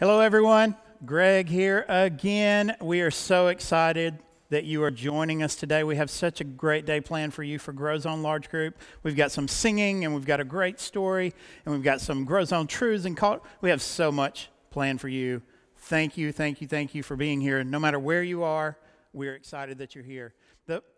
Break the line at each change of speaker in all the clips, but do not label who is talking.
Hello, everyone. Greg here again. We are so excited that you are joining us today. We have such a great day planned for you for Grow Zone Large Group. We've got some singing, and we've got a great story, and we've got some Grow Zone truths and call. We have so much planned for you. Thank you, thank you, thank you for being here. No matter where you are, we're excited that you're here.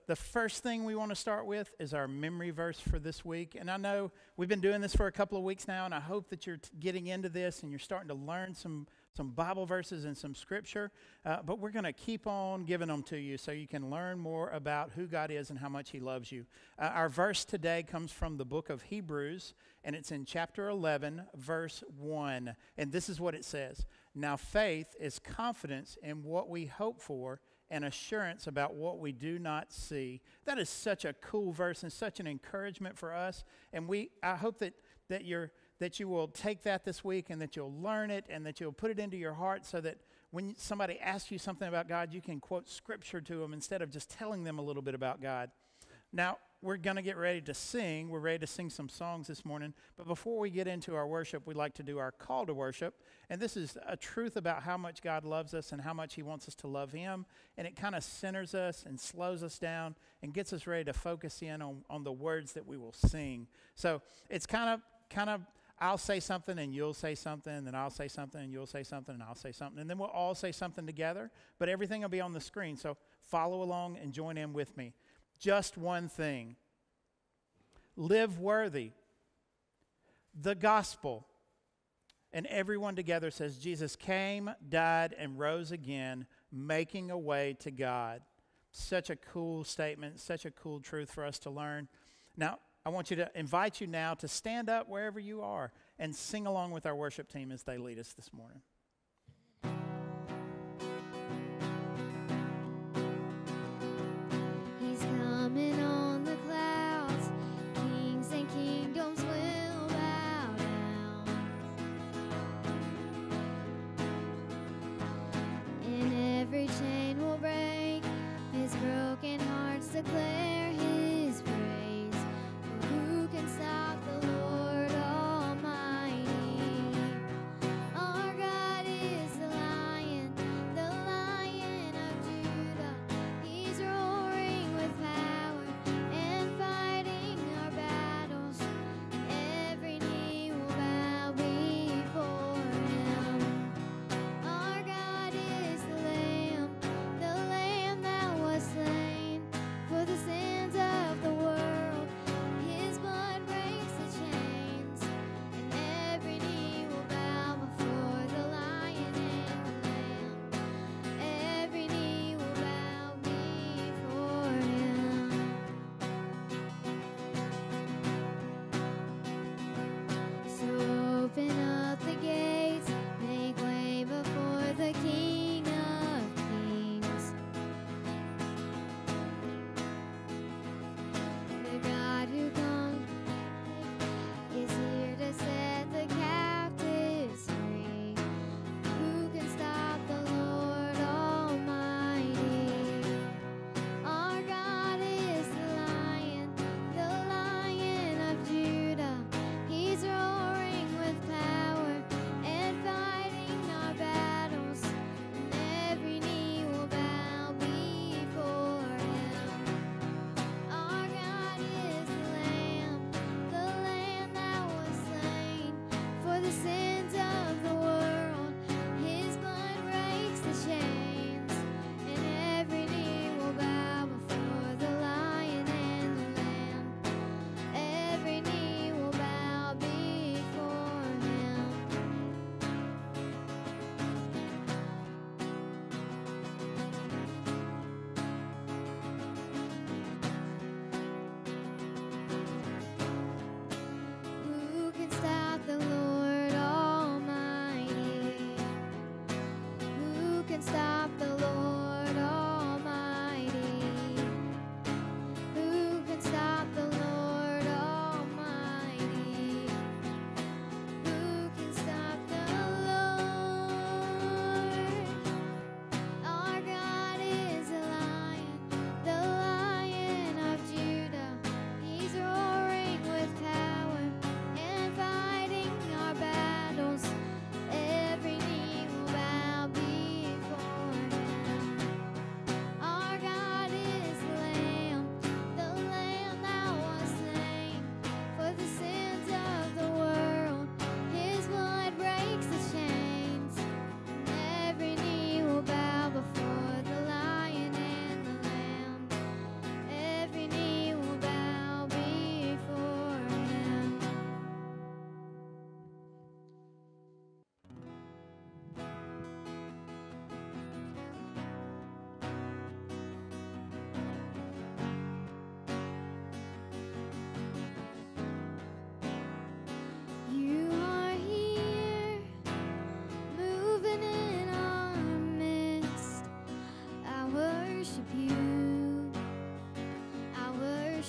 The, first thing we want to start with is our memory verse for this week. And I know we've been doing this for a couple of weeks now, and I hope that you're t- getting into this and you're starting to learn some, some Bible verses and some scripture. Uh, but we're going to keep on giving them to you so you can learn more about who God is and how much He loves you. Uh, our verse today comes from the book of Hebrews, and it's in chapter 11, verse 1. And this is what it says Now, faith is confidence in what we hope for and assurance about what we do not see. That is such a cool verse and such an encouragement for us. And we, I hope that, that, you're, that you will take that this week and that you'll learn it and that you'll put it into your heart so that when somebody asks you something about God, you can quote scripture to them instead of just telling them a little bit about God. Now, we're going to get ready to sing. We're ready to sing some songs this morning. But before we get into our worship, we like to do our call to worship. And this is a truth about how much God loves us and how much He wants us to love Him. And it kind of centers us and slows us down and gets us ready to focus in on, on the words that we will sing. So it's kind of, kind of, I'll say something and you'll say something, and then I'll say something and you'll say something and I'll say something. And then we'll all say something together. But everything will be on the screen. So follow along and join in with me just one thing live worthy. The gospel. And everyone together says, Jesus came, died, and rose again, making a way to God. Such a cool statement, such a cool truth for us to learn. Now, I want you to invite you now to stand up wherever you are and sing along with our worship team as they lead us this morning.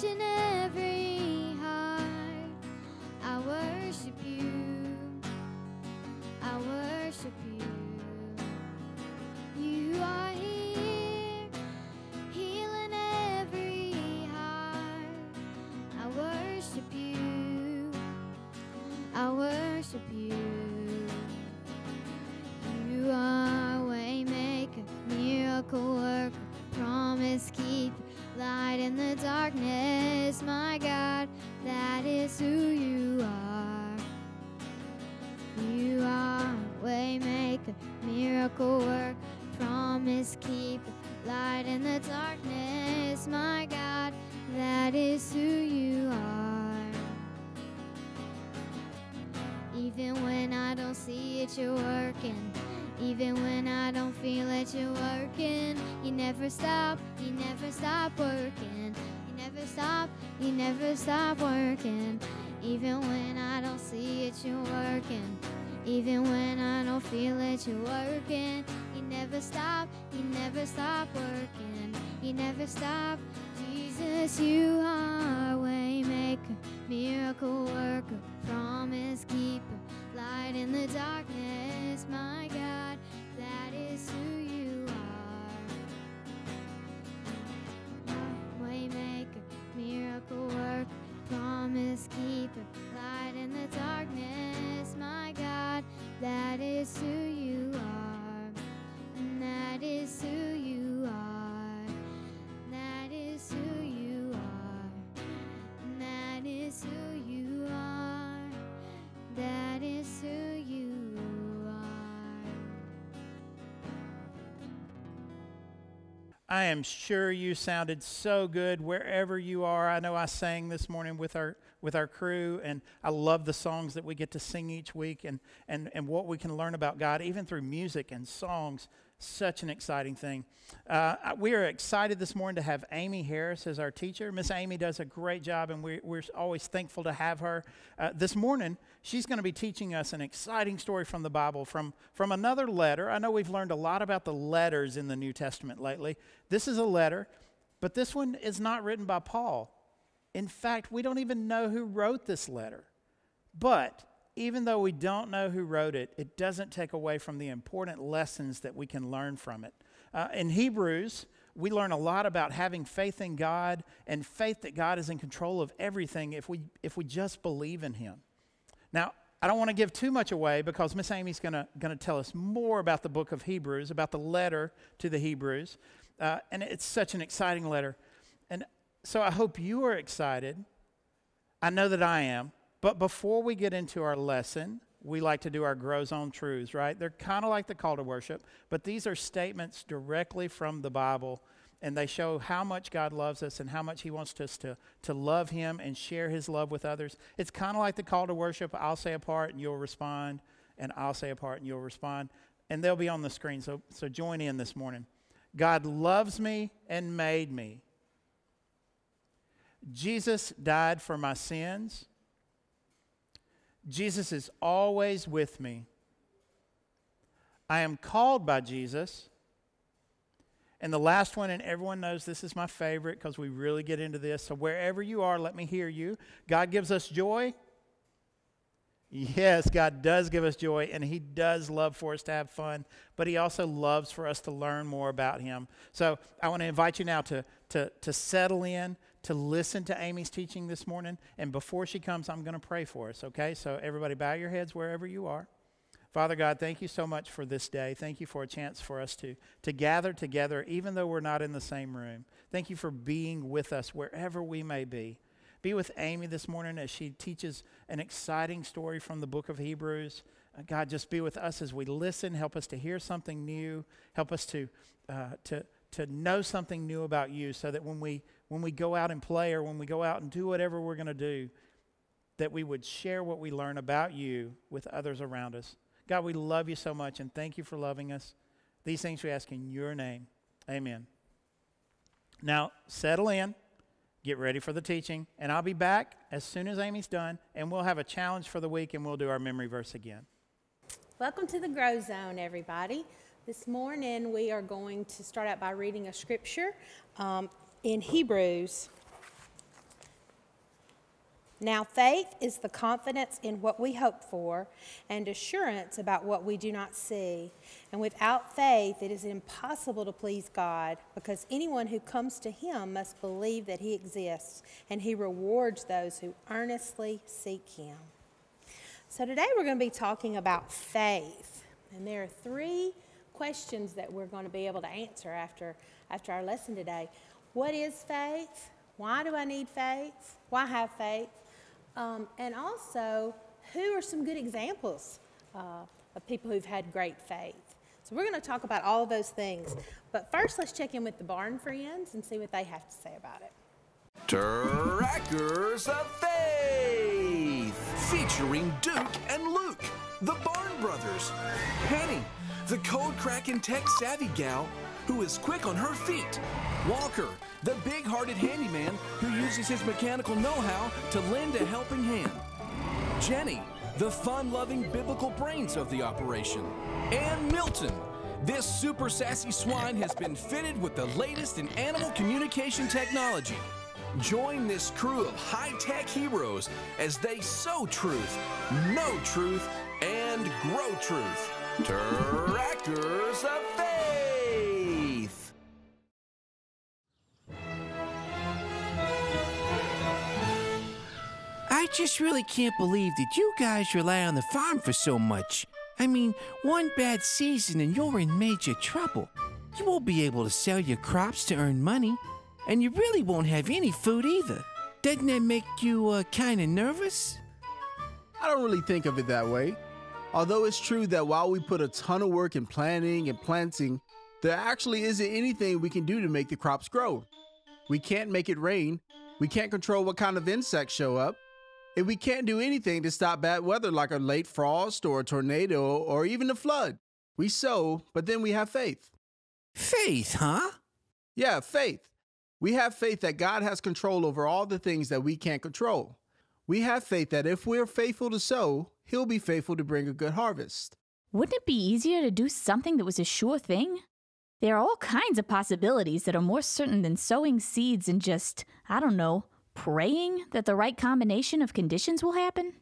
Touching every it, you're working. Even when I don't feel it, you're working. You never stop, you never stop working. You never stop, you never stop working. Even when I don't see it, you're working. Even when I don't feel it, you're working. You never stop, you never stop working. You never stop. Jesus, you are waymaker, miracle worker, promise keeper, light in the darkness. My God, that is who you are. Waymaker, miracle worker, promise keeper, light in the darkness. My God, that is who you are. And that is who you are. Is who you are. That is who you are.
I am sure you sounded so good wherever you are. I know I sang this morning with our with our crew, and I love the songs that we get to sing each week, and and and what we can learn about God, even through music and songs. Such an exciting thing. Uh, we are excited this morning to have Amy Harris as our teacher. Miss Amy does a great job, and we, we're always thankful to have her. Uh, this morning, she's going to be teaching us an exciting story from the Bible, from, from another letter. I know we've learned a lot about the letters in the New Testament lately. This is a letter, but this one is not written by Paul. In fact, we don't even know who wrote this letter. But even though we don't know who wrote it, it doesn't take away from the important lessons that we can learn from it. Uh, in Hebrews, we learn a lot about having faith in God and faith that God is in control of everything if we, if we just believe in Him. Now, I don't want to give too much away because Miss Amy's going to tell us more about the book of Hebrews, about the letter to the Hebrews. Uh, and it's such an exciting letter. And so I hope you are excited. I know that I am. But before we get into our lesson, we like to do our grow zone truths, right? They're kind of like the call to worship, but these are statements directly from the Bible, and they show how much God loves us and how much He wants us to, to love Him and share His love with others. It's kind of like the call to worship. I'll say a part and you'll respond, and I'll say a part and you'll respond, and they'll be on the screen, so, so join in this morning. God loves me and made me. Jesus died for my sins. Jesus is always with me. I am called by Jesus. And the last one, and everyone knows this is my favorite because we really get into this. So, wherever you are, let me hear you. God gives us joy. Yes, God does give us joy, and He does love for us to have fun, but He also loves for us to learn more about Him. So, I want to invite you now to, to, to settle in, to listen to Amy's teaching this morning. And before she comes, I'm going to pray for us, okay? So, everybody, bow your heads wherever you are. Father God, thank you so much for this day. Thank you for a chance for us to, to gather together, even though we're not in the same room. Thank you for being with us wherever we may be. Be with Amy this morning as she teaches an exciting story from the book of Hebrews. Uh, God, just be with us as we listen. Help us to hear something new. Help us to, uh, to, to know something new about you so that when we, when we go out and play or when we go out and do whatever we're going to do, that we would share what we learn about you with others around us. God, we love you so much and thank you for loving us. These things we ask in your name. Amen. Now, settle in, get ready for the teaching, and I'll be back as soon as Amy's done, and we'll have a challenge for the week and we'll do our memory verse again.
Welcome to the Grow Zone, everybody. This morning we are going to start out by reading a scripture um, in Hebrews now, faith is the confidence in what we hope for and assurance about what we do not see. And without faith, it is impossible to please God because anyone who comes to Him must believe that He exists and He rewards those who earnestly seek Him. So, today we're going to be talking about faith. And there are three questions that we're going to be able to answer after, after our lesson today. What is faith? Why do I need faith? Why have faith? Um, and also, who are some good examples uh, of people who've had great faith? So we're going to talk about all of those things. But first, let's check in with the barn friends and see what they have to say about it.
Trackers of Faith, featuring Duke and Luke, the Barn Brothers. Penny, the code cracking tech savvy gal who is quick on her feet. Walker, the big hearted handyman who uses his mechanical know how to lend a helping hand. Jenny, the fun loving biblical brains of the operation. And Milton, this super sassy swine has been fitted with the latest in animal communication technology. Join this crew of high tech heroes as they sow truth, know truth, and grow truth. Trackers of Faith.
I just really can't believe that you guys rely on the farm for so much. I mean, one bad season and you're in major trouble. You won't be able to sell your crops to earn money, and you really won't have any food either. Doesn't that make you uh, kind of nervous?
I don't really think of it that way. Although it's true that while we put a ton of work in planting and planting, there actually isn't anything we can do to make the crops grow. We can't make it rain, we can't control what kind of insects show up, and we can't do anything to stop bad weather like a late frost or a tornado or even a flood. We sow, but then we have faith.
Faith, huh?
Yeah, faith. We have faith that God has control over all the things that we can't control. We have faith that if we're faithful to sow, He'll be faithful to bring a good harvest.
Wouldn't it be easier to do something that was a sure thing? There are all kinds of possibilities that are more certain than sowing seeds and just, I don't know, praying that the right combination of conditions will happen?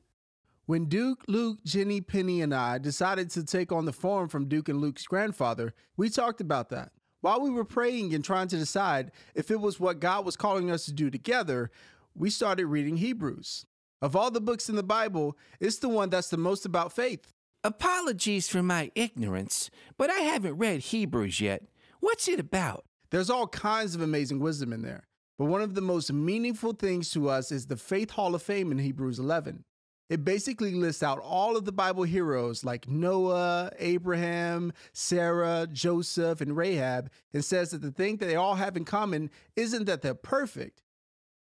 When Duke, Luke, Jenny, Penny, and I decided to take on the farm from Duke and Luke's grandfather, we talked about that. While we were praying and trying to decide if it was what God was calling us to do together, we started reading Hebrews. Of all the books in the Bible, it's the one that's the most about faith.
Apologies for my ignorance, but I haven't read Hebrews yet. What's it about?
There's all kinds of amazing wisdom in there, but one of the most meaningful things to us is the Faith Hall of Fame in Hebrews 11. It basically lists out all of the Bible heroes like Noah, Abraham, Sarah, Joseph, and Rahab, and says that the thing that they all have in common isn't that they're perfect,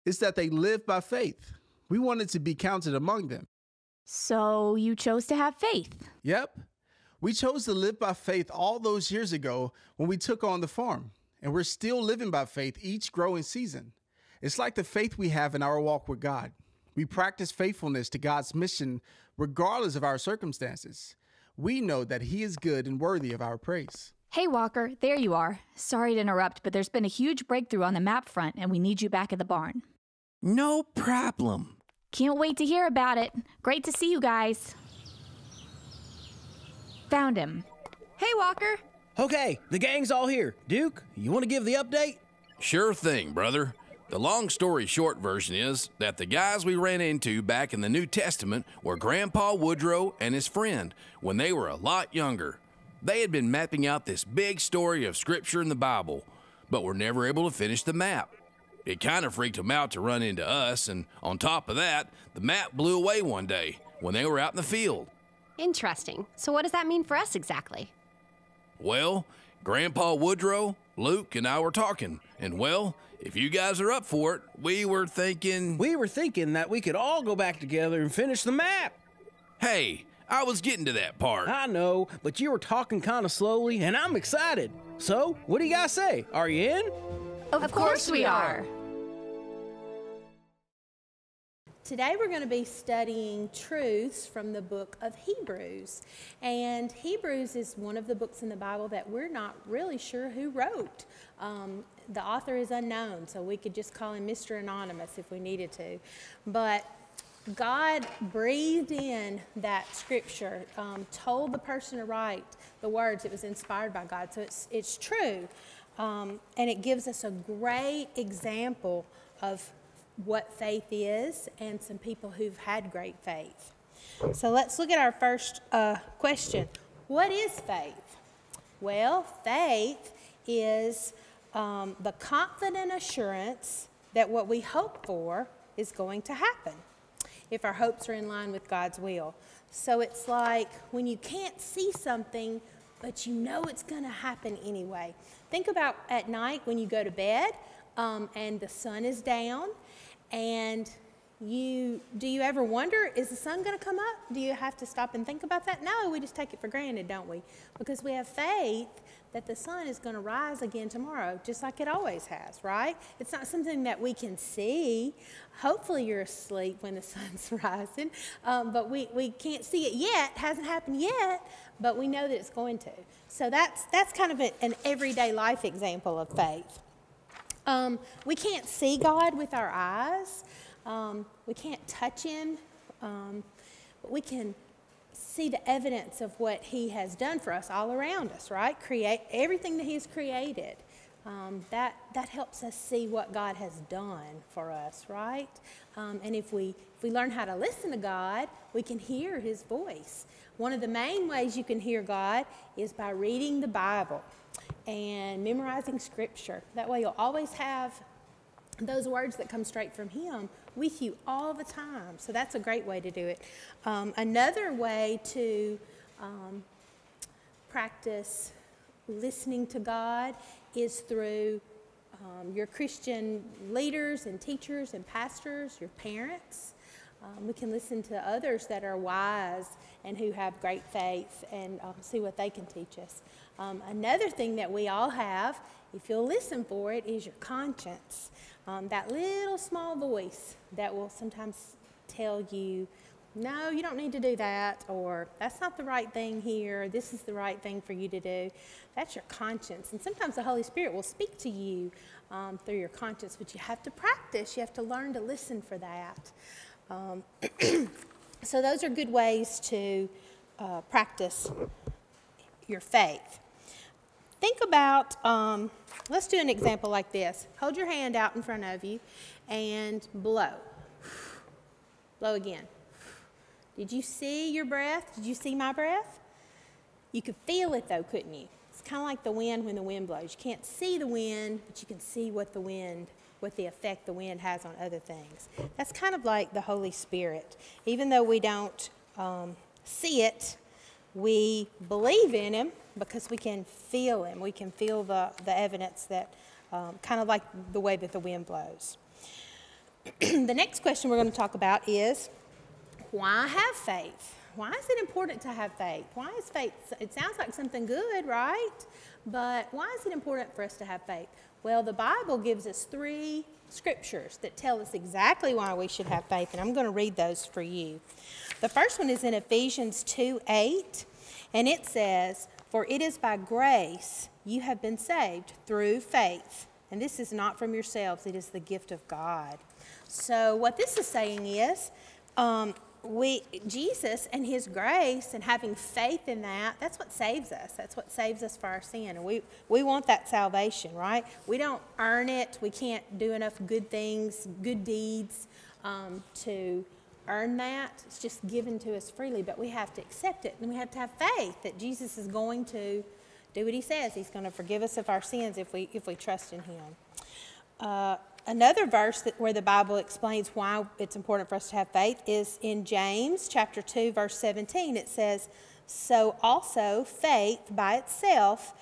it's that they live by faith. We wanted to be counted among them.
So you chose to have faith.
Yep. We chose to live by faith all those years ago when we took on the farm, and we're still living by faith each growing season. It's like the faith we have in our walk with God. We practice faithfulness to God's mission regardless of our circumstances. We know that He is good and worthy of our praise.
Hey, Walker, there you are. Sorry to interrupt, but there's been a huge breakthrough on the map front, and we need you back at the barn.
No problem.
Can't wait to hear about it. Great to see you guys. Found him.
Hey, Walker.
Okay, the gang's all here. Duke, you want to give the update?
Sure thing, brother.
The long story short version is that the guys we ran into back in the New Testament were Grandpa Woodrow and his friend when they were a lot younger. They had been mapping out this big story of Scripture in the Bible, but were never able to finish the map. It kind of freaked them out to run into us, and on top of that, the map blew away one day when they were out in the field.
Interesting. So, what does that mean for us exactly?
Well, Grandpa Woodrow, Luke, and I were talking, and well, if you guys are up for it, we were thinking.
We were thinking that we could all go back together and finish the map.
Hey, I was getting to that part.
I know, but you were talking kind of slowly, and I'm excited. So, what do you guys say? Are you in?
Of, course we are.
Today we're going to be studying truths from the book of Hebrews. And Hebrews is one of the books in the Bible that we're not really sure who wrote. Um, the author is unknown, so we could just call him Mr. Anonymous if we needed to. But God breathed in that scripture, um, told the person to write the words. It was inspired by God, so it's, it's true. Um, and it gives us a great example of what faith is and some people who've had great faith. So let's look at our first uh, question What is faith? Well, faith is um, the confident assurance that what we hope for is going to happen if our hopes are in line with God's will. So it's like when you can't see something, but you know it's going to happen anyway. Think about at night when you go to bed um, and the sun is down and you do you ever wonder is the sun going to come up? Do you have to stop and think about that? No we just take it for granted don't we? Because we have faith that the sun is going to rise again tomorrow just like it always has right it's not something that we can see hopefully you're asleep when the sun's rising um, but we, we can't see it yet hasn't happened yet but we know that it's going to so that's that's kind of a, an everyday life example of faith um, we can't see God with our eyes. Um, we can't touch Him. Um, but we can see the evidence of what He has done for us all around us, right? Create everything that He has created. Um, that, that helps us see what God has done for us, right? Um, and if we, if we learn how to listen to God, we can hear His voice. One of the main ways you can hear God is by reading the Bible and memorizing scripture. That way, you'll always have those words that come straight from Him with you all the time. So, that's a great way to do it. Um, another way to um, practice listening to God is through um, your Christian leaders and teachers and pastors, your parents. Um, we can listen to others that are wise and who have great faith and um, see what they can teach us. Um, another thing that we all have, if you'll listen for it, is your conscience. Um, that little small voice that will sometimes tell you, no, you don't need to do that, or that's not the right thing here, this is the right thing for you to do. That's your conscience. And sometimes the Holy Spirit will speak to you um, through your conscience, but you have to practice, you have to learn to listen for that. Um, so, those are good ways to uh, practice your faith. Think about, um, let's do an example like this. Hold your hand out in front of you and blow. Blow again. Did you see your breath? Did you see my breath? You could feel it though, couldn't you? It's kind of like the wind when the wind blows. You can't see the wind, but you can see what the wind, what the effect the wind has on other things. That's kind of like the Holy Spirit. Even though we don't um, see it, we believe in Him because we can feel Him. We can feel the, the evidence that, um, kind of like the way that the wind blows. the next question we're going to talk about is why have faith? Why is it important to have faith? Why is faith? It sounds like something good, right? But why is it important for us to have faith? Well, the Bible gives us three scriptures that tell us exactly why we should have faith, and I'm going to read those for you. The first one is in Ephesians 2 8, and it says, For it is by grace you have been saved through faith. And this is not from yourselves, it is the gift of God. So, what this is saying is, um, we Jesus and His grace and having faith in that, that's what saves us. That's what saves us for our sin. And we, we want that salvation, right? We don't earn it. We can't do enough good things, good deeds um, to earn that. It's just given to us freely, but we have to accept it. And we have to have faith that Jesus is going to do what He says. He's going to forgive us of our sins if we, if we trust in Him. Uh, another verse that, where the Bible explains why it's important for us to have faith is in James chapter 2, verse 17. It says, So also faith by itself,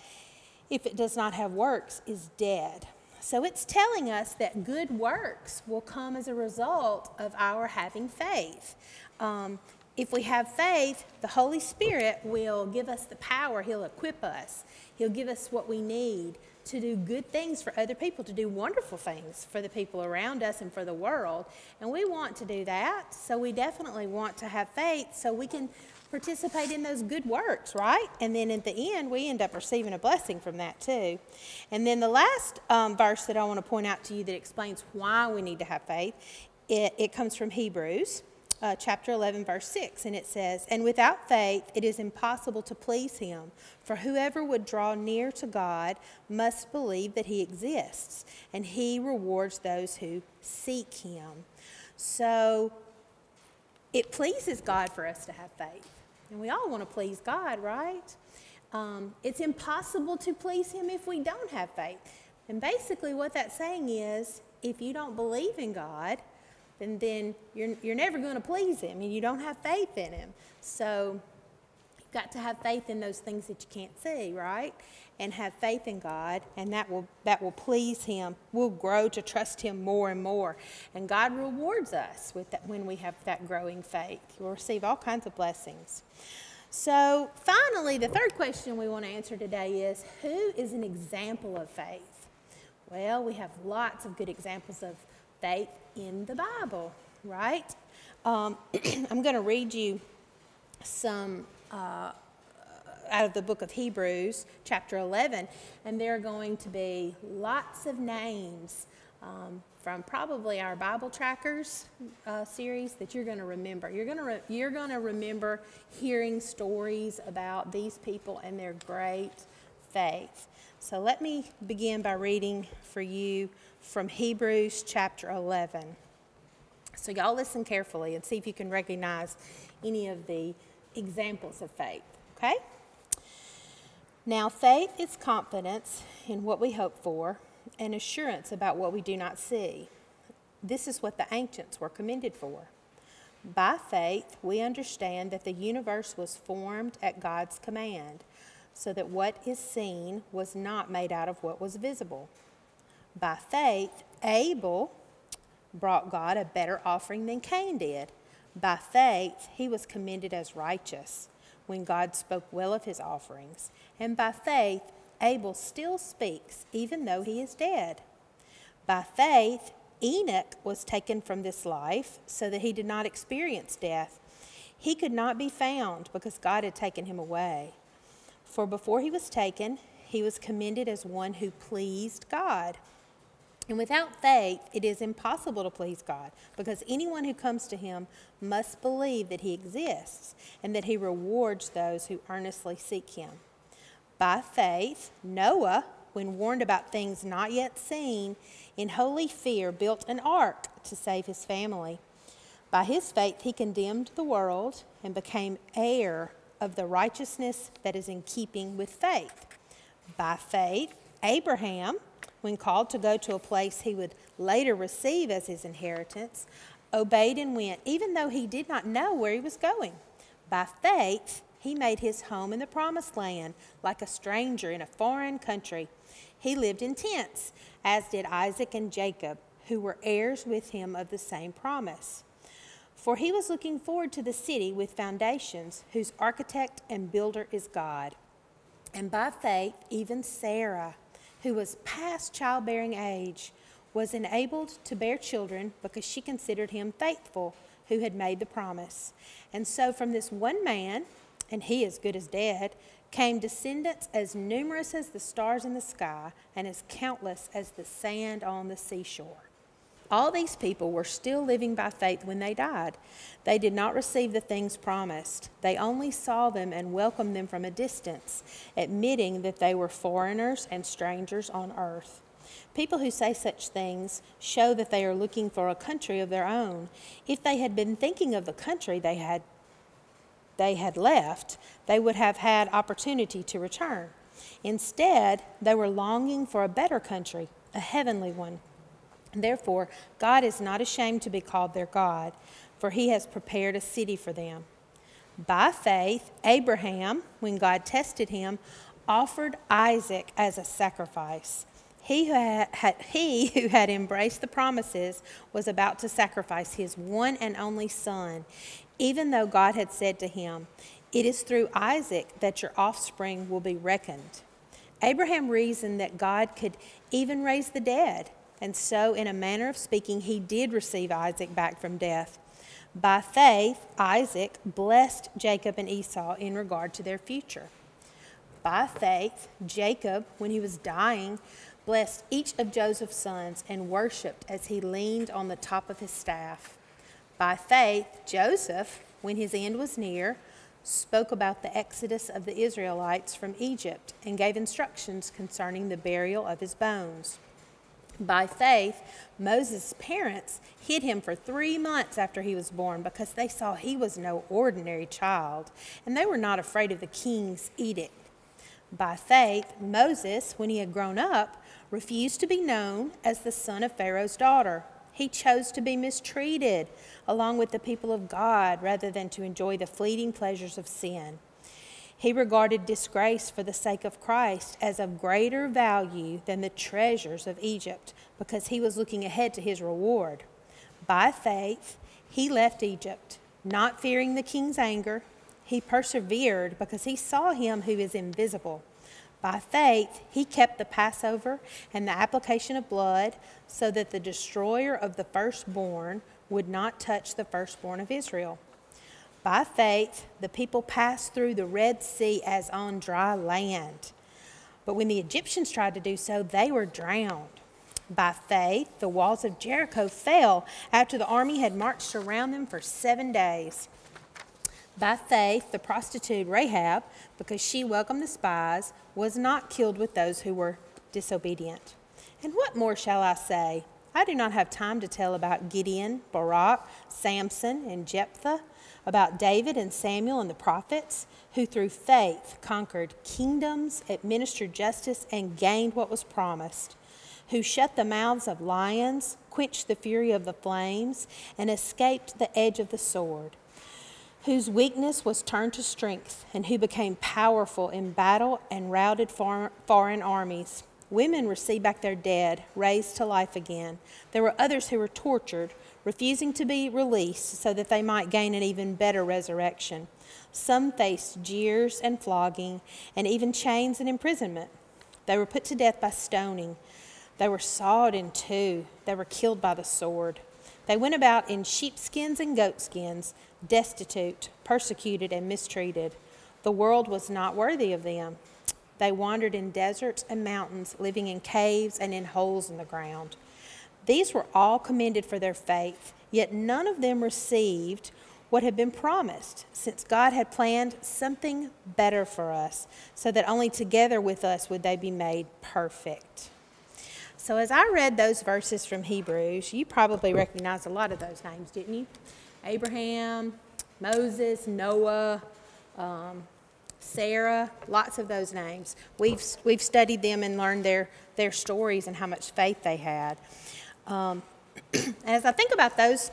if it does not have works, is dead. So it's telling us that good works will come as a result of our having faith. Um, if we have faith, the Holy Spirit will give us the power, He'll equip us, He'll give us what we need to do good things for other people, to do wonderful things for the people around us and for the world. And we want to do that, so we definitely want to have faith so we can participate in those good works, right? And then at the end, we end up receiving a blessing from that too. And then the last um, verse that I want to point out to you that explains why we need to have faith, it, it comes from Hebrews uh, chapter 11, verse 6, and it says, And without faith it is impossible to please him, for whoever would draw near to God must believe that he exists, and he rewards those who seek him. So it pleases God for us to have faith. And we all want to please God, right? Um, it's impossible to please him if we don't have faith. And basically, what that's saying is if you don't believe in God, then, then you're, you're never going to please Him and you don't have faith in Him. So got to have faith in those things that you can't see, right? And have faith in God, and that will, that will please Him. We'll grow to trust Him more and more. And God rewards us with that, when we have that growing faith. We'll receive all kinds of blessings. So, finally, the third question we want to answer today is Who is an example of faith? Well, we have lots of good examples of faith in the Bible, right? Um, I'm going to read you some uh, out of the book of Hebrews, chapter 11, and there are going to be lots of names um, from probably our Bible Trackers uh, series that you're going to remember. You're going to re- you're going to remember hearing stories about these people and their great faith. So let me begin by reading for you from Hebrews chapter 11. So, y'all listen carefully and see if you can recognize any of the examples of faith, okay? Now, faith is confidence in what we hope for and assurance about what we do not see. This is what the ancients were commended for. By faith, we understand that the universe was formed at God's command, so that what is seen was not made out of what was visible. By faith, Abel brought God a better offering than Cain did. By faith, he was commended as righteous when God spoke well of his offerings. And by faith, Abel still speaks, even though he is dead. By faith, Enoch was taken from this life so that he did not experience death. He could not be found because God had taken him away. For before he was taken, he was commended as one who pleased God. And without faith, it is impossible to please God because anyone who comes to him must believe that he exists and that he rewards those who earnestly seek him. By faith, Noah, when warned about things not yet seen, in holy fear built an ark to save his family. By his faith, he condemned the world and became heir of the righteousness that is in keeping with faith. By faith, Abraham, when called to go to a place he would later receive as his inheritance, obeyed and went, even though he did not know where he was going. By faith, he made his home in the promised land, like a stranger in a foreign country. He lived in tents, as did Isaac and Jacob, who were heirs with him of the same promise. For he was looking forward to the city with foundations, whose architect and builder is God. And by faith, even Sarah, who was past childbearing age, was enabled to bear children because she considered him faithful who had made the promise. And so from this one man, and he as good as dead, came descendants as numerous as the stars in the sky and as countless as the sand on the seashore. All these people were still living by faith when they died. They did not receive the things promised. They only saw them and welcomed them from a distance, admitting that they were foreigners and strangers on earth. People who say such things show that they are looking for a country of their own. If they had been thinking of the country they had they had left, they would have had opportunity to return. Instead, they were longing for a better country, a heavenly one. Therefore, God is not ashamed to be called their God, for he has prepared a city for them. By faith, Abraham, when God tested him, offered Isaac as a sacrifice. He who, had, he who had embraced the promises was about to sacrifice his one and only son, even though God had said to him, It is through Isaac that your offspring will be reckoned. Abraham reasoned that God could even raise the dead, and so, in a manner of speaking, he did receive Isaac back from death. By faith, Isaac blessed Jacob and Esau in regard to their future. By faith, Jacob, when he was dying, blessed each of Joseph's sons and worshiped as he leaned on the top of his staff. By faith, Joseph, when his end was near, spoke about the exodus of the Israelites from Egypt and gave instructions concerning the burial of his bones. By faith, Moses' parents hid him for three months after he was born because they saw he was no ordinary child, and they were not afraid of the king's edict. By faith, Moses, when he had grown up, refused to be known as the son of Pharaoh's daughter he chose to be mistreated along with the people of God rather than to enjoy the fleeting pleasures of sin. He regarded disgrace for the sake of Christ as of greater value than the treasures of Egypt because he was looking ahead to his reward. By faith, he left Egypt, not fearing the king's anger. He persevered because he saw him who is invisible. By faith, he kept the Passover and the application of blood so that the destroyer of the firstborn would not touch the firstborn of Israel. By faith, the people passed through the Red Sea as on dry land. But when the Egyptians tried to do so, they were drowned. By faith, the walls of Jericho fell after the army had marched around them for seven days. By faith, the prostitute Rahab, because she welcomed the spies, was not killed with those who were disobedient. And what more shall I say? I do not have time to tell about Gideon, Barak, Samson, and Jephthah, about David and Samuel and the prophets, who through faith conquered kingdoms, administered justice, and gained what was promised, who shut the mouths of lions, quenched the fury of the flames, and escaped the edge of the sword whose weakness was turned to strength, and who became powerful in battle and routed foreign armies. Women received back their dead, raised to life again. There were others who were tortured, refusing to be released so that they might gain an even better resurrection. Some faced jeers and flogging, and even chains and imprisonment. They were put to death by stoning. They were sawed in two. They were killed by the sword. They went about in sheepskins and goatskins destitute, persecuted, and mistreated. The world was not worthy of them. They wandered in deserts and mountains, living in caves and in holes in the ground. These were all commended for their faith, yet none of them received what had been promised, since God had planned something better for us, so that only together with us would they be made perfect. So, as I read those verses from Hebrews, you probably recognize a lot of those names, didn't you? Abraham, Moses, Noah, um, Sarah, lots of those names. We've, we've studied them and learned their, their stories and how much faith they had. Um, as I think about those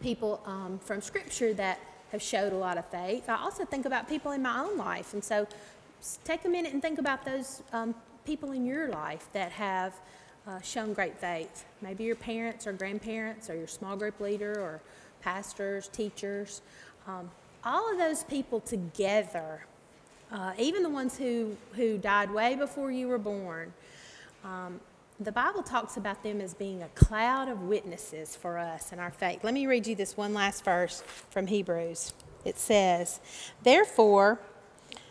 people um, from Scripture that have showed a lot of faith, I also think about people in my own life. And so take a minute and think about those um, people in your life that have uh, shown great faith. Maybe your parents or grandparents or your small group leader or pastors, teachers, um, all of those people together, uh, even the ones who, who died way before you were born, um, the Bible talks about them as being a cloud of witnesses for us and our faith. Let me read you this one last verse from Hebrews. It says, Therefore,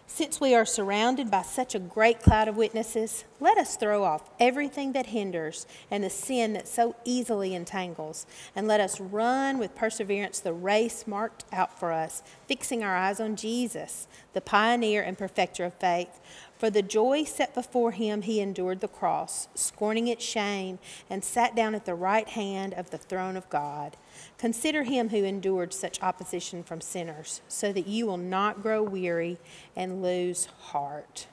Since we are surrounded by such a great cloud of witnesses, let us throw off everything that hinders and the sin that so easily entangles, and let us run with perseverance the race marked out for us, fixing our eyes on Jesus, the pioneer and perfecter of faith. For the joy set before him, he endured the cross, scorning its shame, and sat down at the right hand of the throne of God. Consider him who endured such opposition from sinners, so that you will not grow weary and lose heart.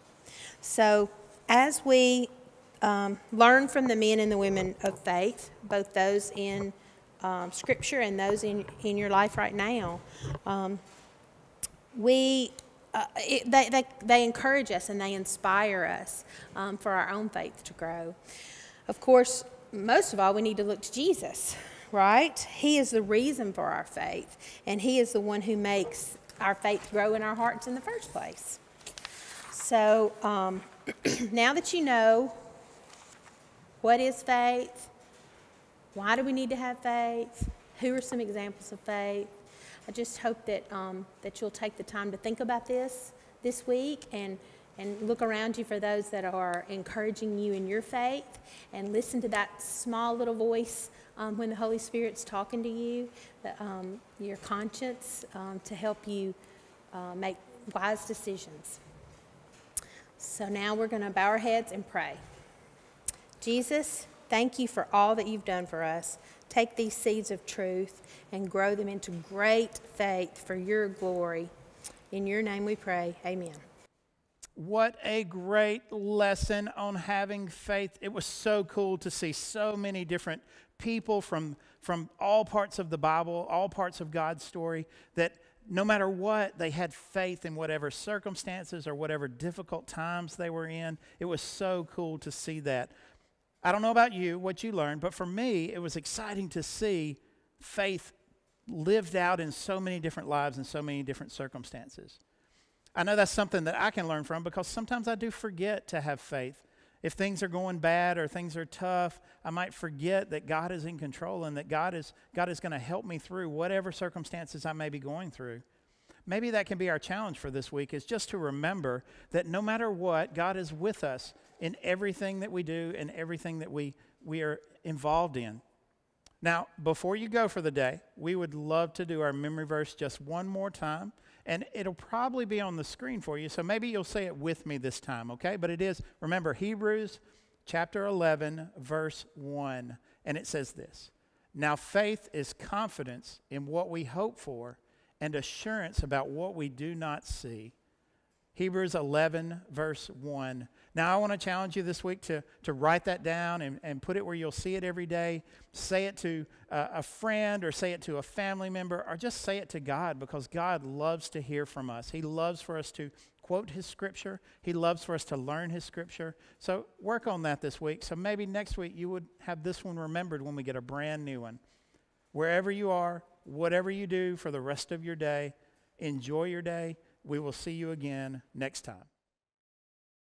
So, as we um, learn from the men and the women of faith, both those in um, Scripture and those in, in your life right now, um, we uh, it, they, they, they encourage us and they inspire us um, for our own faith to grow. Of course, most of all, we need to look to Jesus right? He is the reason for our faith, and He is the one who makes our faith grow in our hearts in the first place. So um, now that you know what is faith, why do we need to have faith, who are some examples of faith, I just hope that, um, that you'll take the time to think about this this week and, and look around you for those that are encouraging you in your faith and listen to that small little voice um, when the Holy Spirit's talking to you, the, um, your conscience, um, to help you uh, make wise decisions. So now we're going to bow our heads and pray. Jesus, thank you for all that you've done for us. Take these seeds of truth and grow them into great faith for your glory. In your name we pray. Amen.
What a great lesson on having faith. It was so cool to see so many different people from, from all parts of the Bible, all parts of God's story, that no matter what, they had faith in whatever circumstances or whatever difficult times they were in. It was so cool to see that. I don't know about you, what you learned, but for me, it was exciting to see faith lived out in so many different lives and so many different circumstances. I know that's something that I can learn from because sometimes I do forget to have faith if things are going bad or things are tough, I might forget that God is in control and that God is, God is going to help me through whatever circumstances I may be going through. Maybe that can be our challenge for this week is just to remember that no matter what, God is with us in everything that we do and everything that we, we are involved in. Now, before you go for the day, we would love to do our memory verse just one more time and it'll probably be on the screen for you. So maybe you'll say it with me this time, okay? But it is, remember, Hebrews chapter 11, verse 1. And it says this Now faith is confidence in what we hope for and assurance about what we do not see. Hebrews 11, verse 1. Now, I want to challenge you this week to, to write that down and, and put it where you'll see it every day. Say it to uh, a friend or say it to a family member or just say it to God because God loves to hear from us. He loves for us to quote His scripture, He loves for us to learn His scripture. So, work on that this week. So, maybe next week you would have this one remembered when we get a brand new one. Wherever you are, whatever you do for the rest of your day, enjoy your day. We will see you again next time.